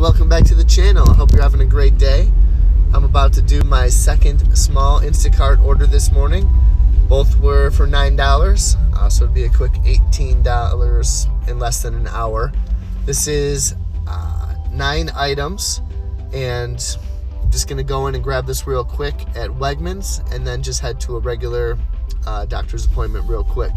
welcome back to the channel. I hope you're having a great day. I'm about to do my second small Instacart order this morning. Both were for $9, uh, so it'd be a quick $18 in less than an hour. This is uh, nine items, and I'm just gonna go in and grab this real quick at Wegmans, and then just head to a regular uh, doctor's appointment real quick.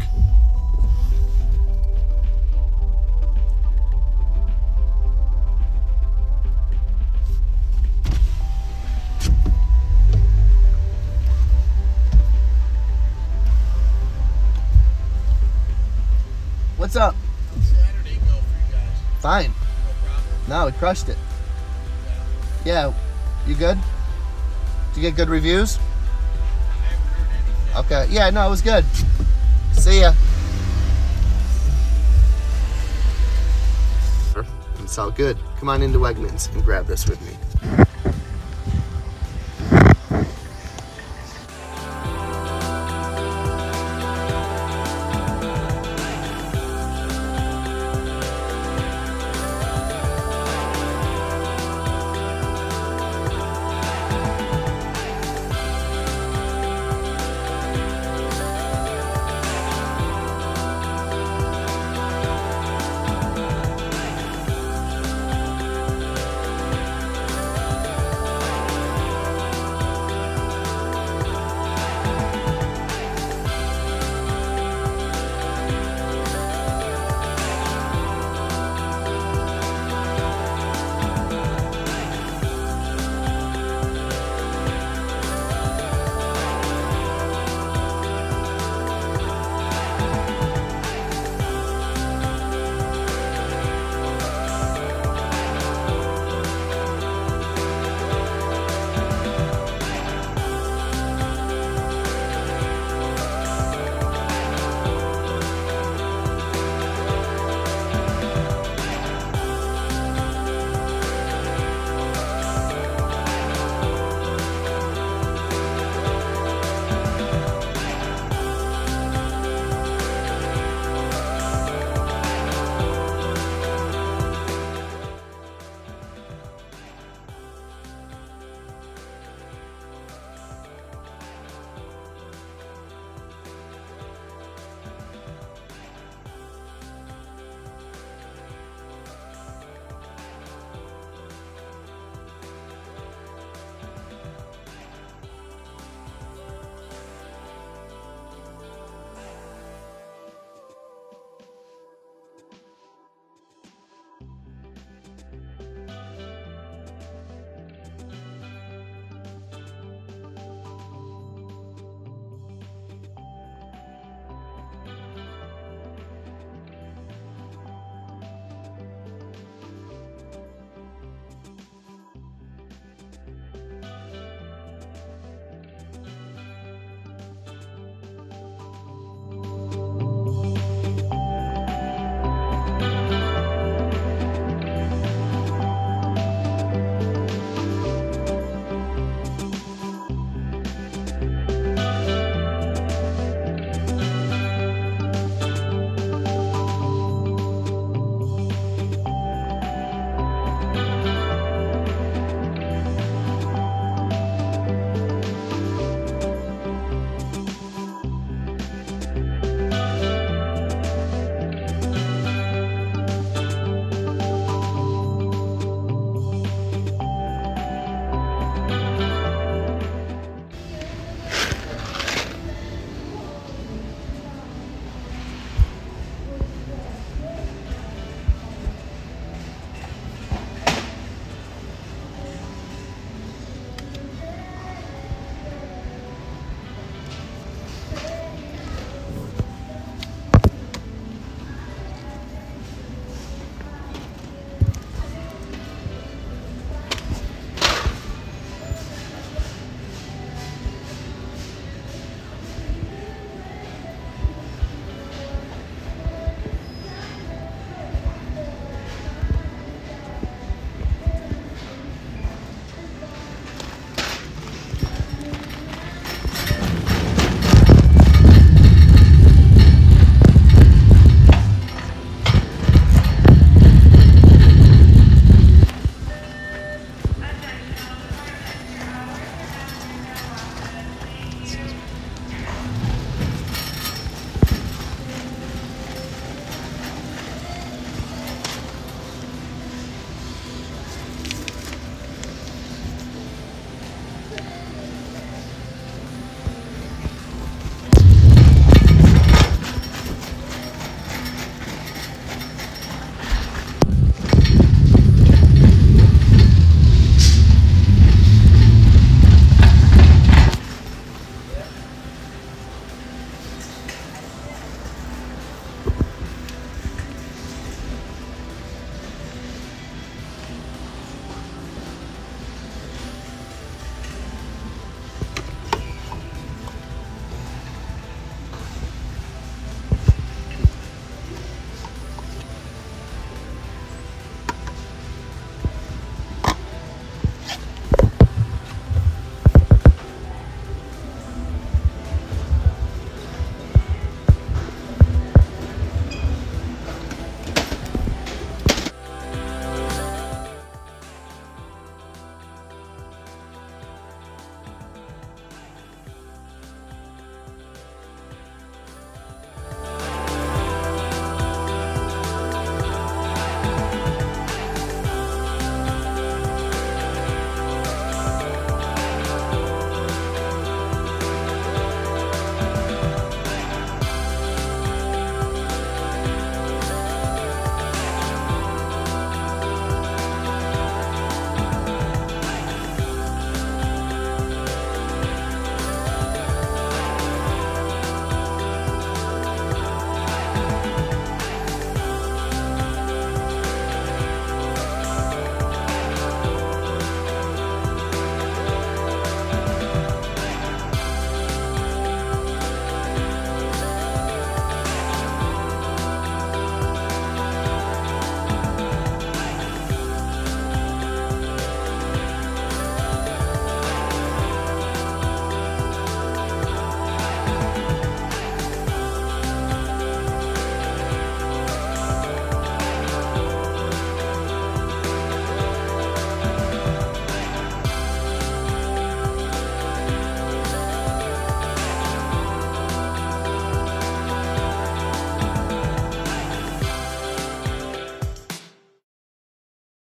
What's up? Saturday go for you guys? Fine. No. No, we crushed it. Yeah, you good? Did you get good reviews? Okay. Yeah, no, it was good. See ya. It's all good. Come on into Wegmans and grab this with me.